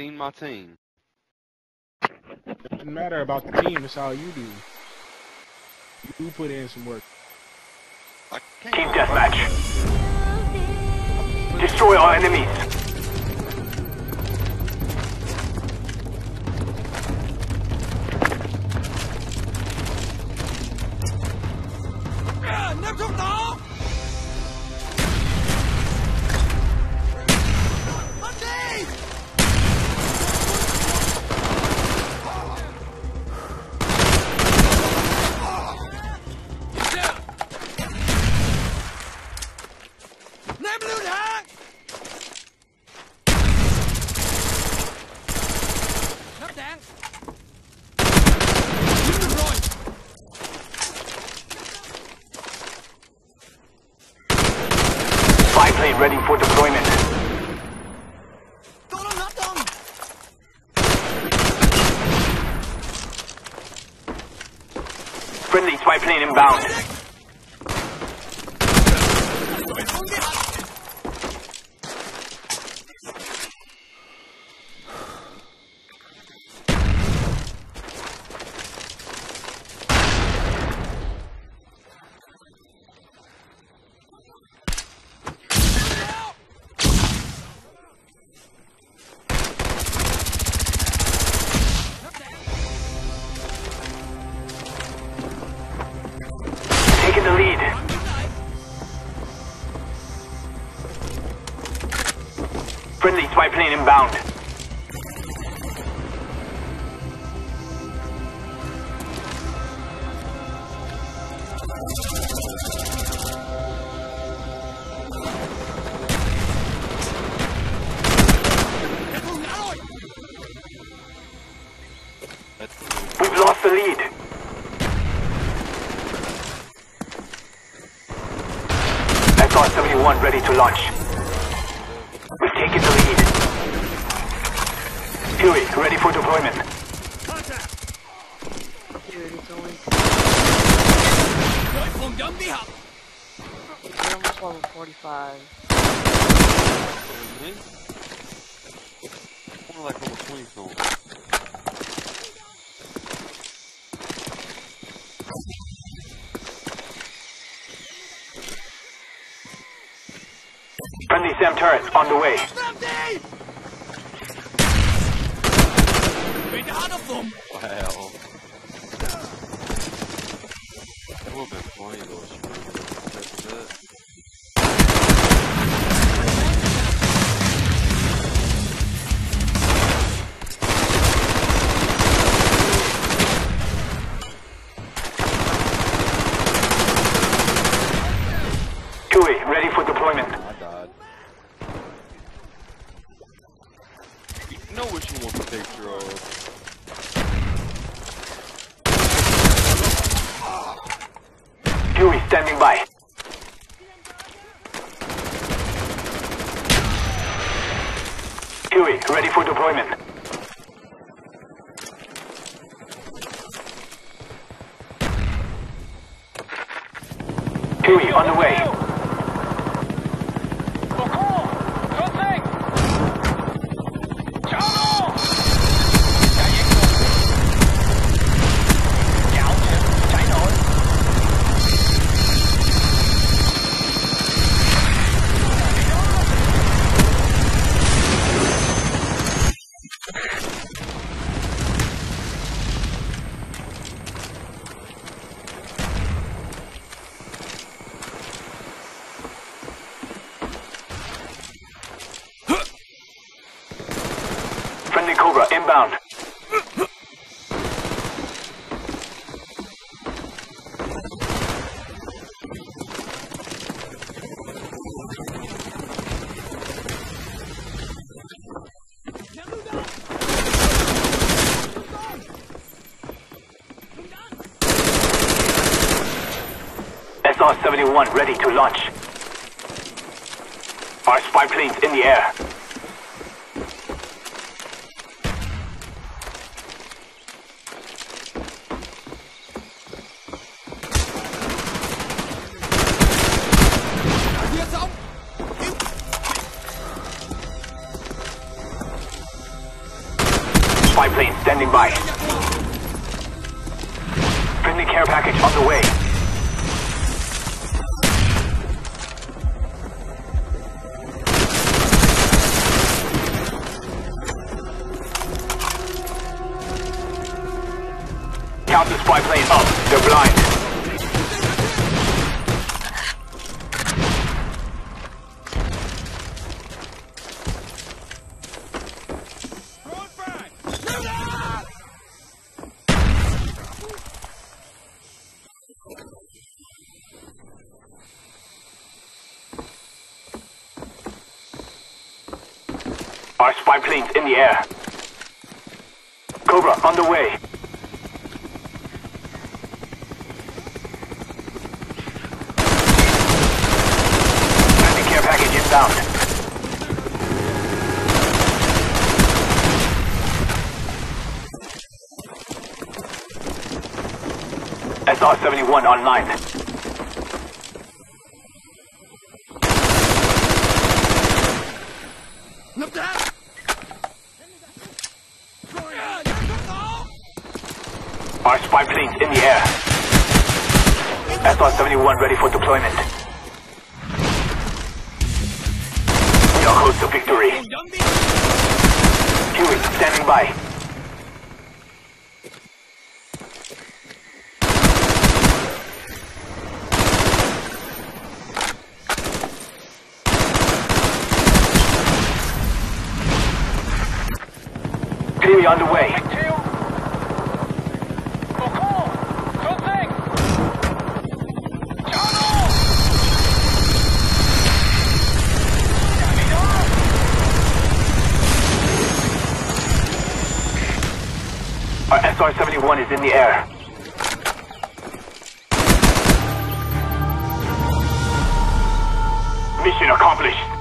seen my team. It Doesn't matter about the team. It's all you do. You put in some work. I can't Team deathmatch. Destroy all enemies. Ready for deployment. Friendly spy plane inbound. Friendly spy plane inbound. We've lost the lead. SR-71 ready to launch. We've taken the lead. Huey, ready for deployment. Dude, it's only. We're almost level 45. me. More like level 20 something. Friendly SAM turret on the way. Wow. That would've been funny though, protected that. Huey, ready for deployment. Picture of. Huey, standing by. Huey, ready for deployment. Huey, on the way. Friendly Cobra inbound. SR-71 ready to launch. Our spy planes in the air. Spy plane standing by. Friendly care package on the way. Counter spy plane up. They're blind. Our spy plane's in the air. Cobra, on the way. Friendly care package inbound. SR-71 online. Our spy plane's in the air. SR-71 ready for deployment. We are close to victory. Huey, standing by. Huey on Our SR-71 is in the air. Mission accomplished.